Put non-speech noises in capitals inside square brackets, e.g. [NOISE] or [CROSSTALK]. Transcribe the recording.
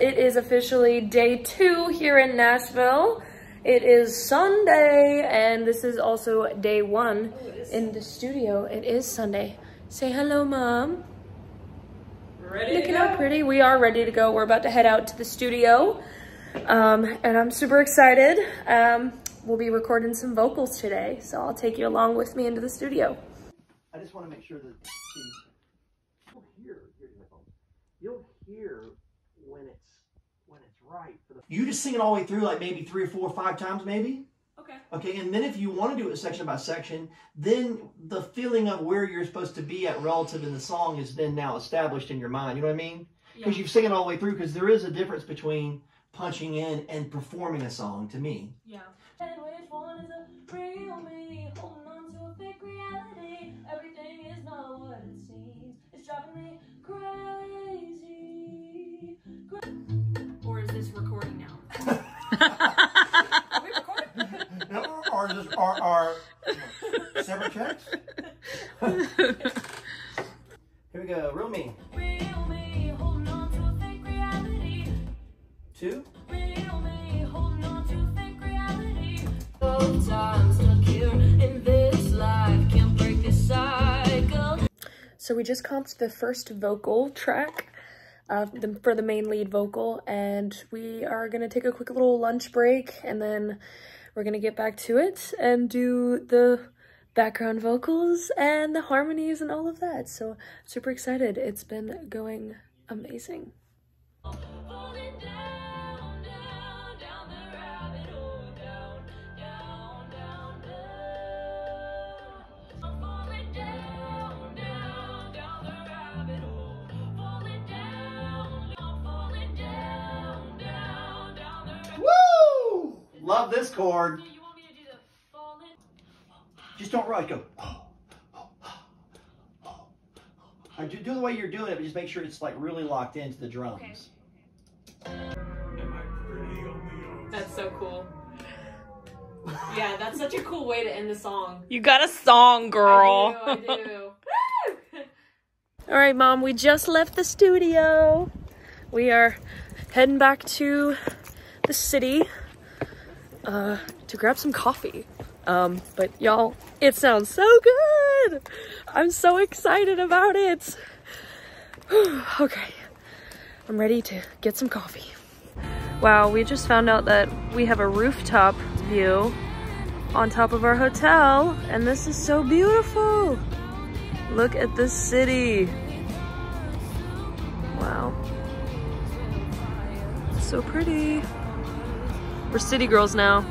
it is officially day two here in Nashville. It is Sunday, and this is also day one in the studio. It is Sunday. Say hello, Mom. Ready Look to at how pretty. We are ready to go. We're about to head out to the studio. Um, and I'm super excited. Um, we'll be recording some vocals today, so I'll take you along with me into the studio. I just want to make sure that see, you'll hear here's my phone. You'll hear when it's when it's right for the. You just sing it all the way through, like maybe three or four or five times, maybe. Okay. Okay, and then if you want to do it section by section, then the feeling of where you're supposed to be at relative in the song is then now established in your mind. You know what I mean? Because Yeah. you've sing it all the way through. Because there is a difference between punching in and performing a song. To me. Yeah. Are are separate checks. Here we go. Real me. Real me, holding on to a fake reality. Two. Real me, holding on to fake reality. Both times stuck here in this life. Can't break this cycle. So we just comped the first vocal track uh, the, for the main lead vocal, and we are gonna take a quick little lunch break, and then we're gonna get back to it and do the background vocals and the harmonies and all of that. So super excited. It's been going amazing. Love this chord. You want me to do the falling? Just don't rush. Go. I do, do the way you're doing it, but just make sure it's like really locked into the drums. That's so cool. Yeah, that's such a cool way to end the song. You got a song, girl. I do, I do. [LAUGHS] All right, Mom, we just left the studio. We are heading back to the city uh, to grab some coffee. Um, but y'all, it sounds so good. I'm so excited about it. [SIGHS] okay, I'm ready to get some coffee. Wow, we just found out that we have a rooftop view on top of our hotel, and this is so beautiful. Look at this city. Wow. So pretty. We're city girls now.